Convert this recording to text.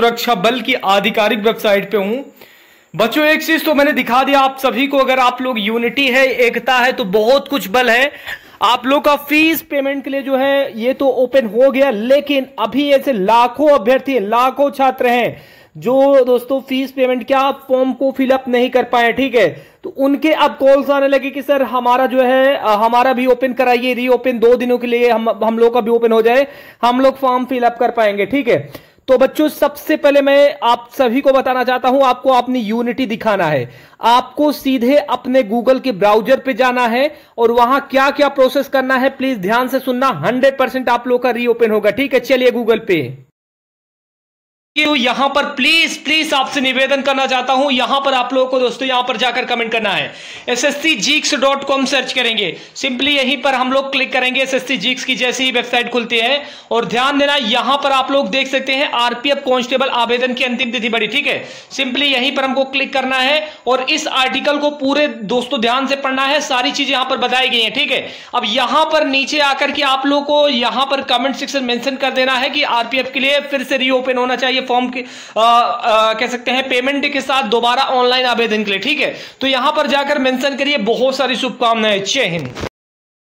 सुरक्षा बल की आधिकारिक वेबसाइट पे हूँ। बच्चों, एक चीज़ तो मैंने दिखा दिया आप सभी को, अगर आप लोग यूनिटी है, एकता है तो बहुत कुछ बल है। आप लोग का फ़ीस पेमेंट के लिए जो है, ये तो ओपन हो गया, लेकिन अभी ऐसे लाखों अभ्यर्थी, लाखों छात्र हैं, जो दोस्तों, फ़ीस पेमेंट क्या फॉर्म को फिलअप नहीं कर पाए, ठीक है? तो उनके अब कॉल्स आने लगे कि सर, हमारा जो है हमारा भी ओपन कराइए, रीओपन दो दिनों के लिए हम हम लोग का भी ओपन हो जाए, हम लोग फॉर्म फिलअप कर पाएँगे, ठीक है? तो बच्चों, सबसे पहले मैं आप सभी को बताना चाहता हूँ, आपको अपनी यूनिटी दिखाना है। आपको सीधे अपने गूगल के ब्राउज़र पे जाना है और वहाँ क्या क्या प्रोसेस करना है प्लीज़ ध्यान से सुनना। 100 परसेंट आप लोग का रीओपन होगा। ठीक है, चलिए गूगल पे। तो यहाँ पर प्लीज़ प्लीज़ आपसे निवेदन करना चाहता हूँ। यहाँ पर आप लोगों को दोस्तों यहाँ पर जाकर कमेंट करना है। S S geeks dot com search करेंगे। सिंपली यहीं पर हम लोग क्लिक करेंगे एस एस जीक्स की जैसी ही वेबसाइट खुलती है। और ध्यान देना, यहाँ पर आप लोग देख सकते हैं आरपीएफ कांस्टेबल आवेदन की अंतिम तिथि बड़ी, ठीक है? सिंपली यहीं पर हमको क्लिक करना है। और इस आर्टिकल को पूरे दोस्तों ध्यान से पढ़ना है। सारी चीज़ें यहाँ पर बताई गई है, ठीक है? अब यहाँ पर नीचे आकर के आप लोग को यहाँ पर कमेंट सेक्शन मेंशन कर देना है कि आरपीएफ के लिए फिर से रीओपन होना चाहिए फॉर्म की कह सकते हैं पेमेंट के साथ दोबारा ऑनलाइन आवेदन के लिए, ठीक है? तो यहाँ पर जाकर मेंशन करिए, बहुत सारी शुभकामनाएँ। जय हिंद।